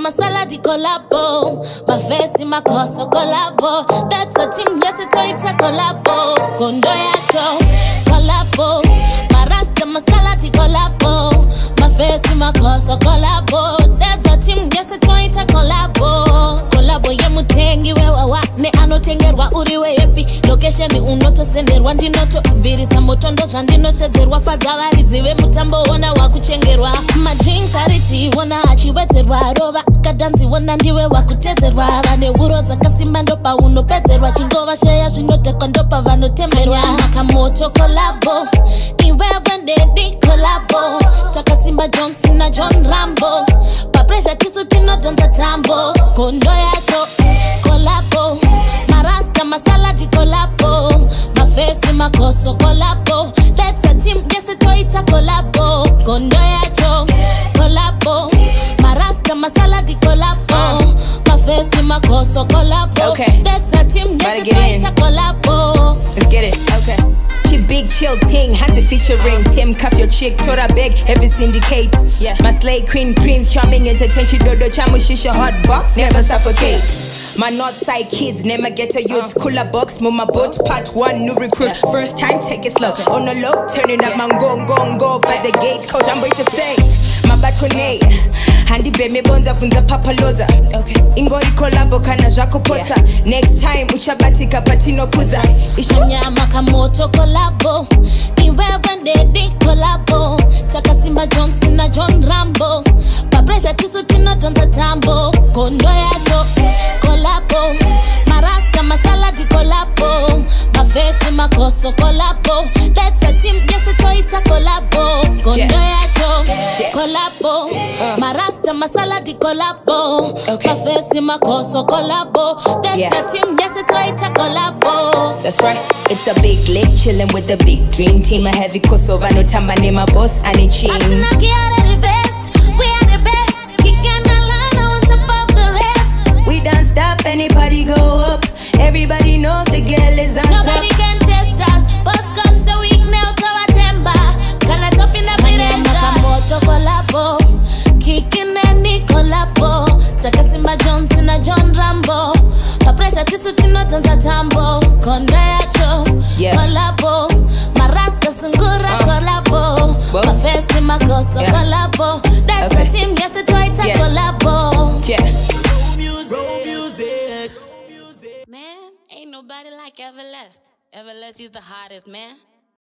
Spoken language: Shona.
masaladi kolabo mavesi makoso kolabo data tim yesitoita kolabo kondo yacho kolabo marasta masaladi kolabo mavesi makoso kolabo data tim yesitoita kolabo kolabo yemutengi wewawa ne anotengerwa uri wehepi lokesheni unotosenderwa ndinotobvirisa motondo zvandinoshedzerwa fadza varidzi vemutambo ona wakuchenge mentaritiiona achiwedzerwa rova akadhanziona ndiwe wakutedzerwa vane uro dzakasimba ndopa unopedzerwa chingova sheya zvinotekwa ndopa vanotemberwaakamoto kolabo iwewe ndedi kolabo takasimba johnson najohn rambo papresha tisu tinodhonza tambo gondoya gotta get in. Let's get it. Okay. She big chill ting, Hansi featuring Tim Cuff your chick, Tora big, every syndicate. Yeah. My slay queen, prince, charming entertain, she dodo chamushisha hot box, never suffocate. My north side kids, never get a youth. Uh. Cooler box, mama boat, part one, new recruit. First time, take it slow. On the low, turning up, man, go, go, go. By the gate, coach, I'm ready to say. My batonade. handibheme bonza funza papaloza okay. ingoriko lavo kana zvakoposa yeah. next time uchabatika patinokuza ishanyama kamoto kolabo iveve ndedi kolabo takasimba johnson na john rambo papresha tisu tinodhonza tambo gondo yacho kolabo marasta masaladi kolabo mafesi makoso kolabo tetsatim jese toita kolabo gondo yacho kolabo uh. Mara Masala di collabo. Okay. collabo. That's yeah. a team, yes, it's a collabo. That's right. It's a big leg, chillin' with a big dream team. A heavy crossover, no time, my name, a boss, and it cheap. We don't stop, anybody go up. Everybody knows the girl is on Nobody top. kisu chinodzonza tambo konda kolabo marasta sungura kolabo uh. mafesi makoso kolabo team kolabo Man, ain't nobody like Everlast. Everlast is the hottest, man.